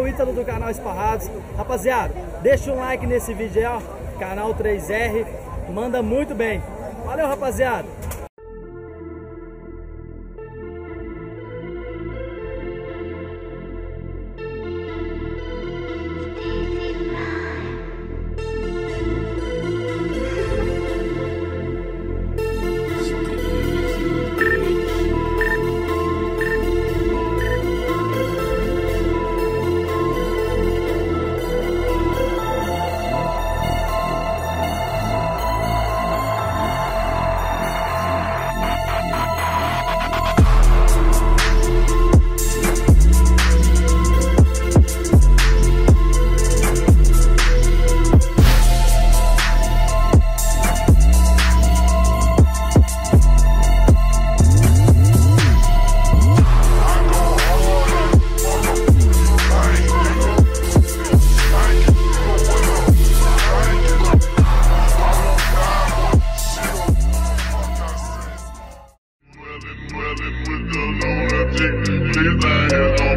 o Ítalo do canal Esparrados. Rapaziada, deixa um like nesse vídeo aí ó. Canal 3R, manda muito bem. Valeu rapaziada Leave please lay on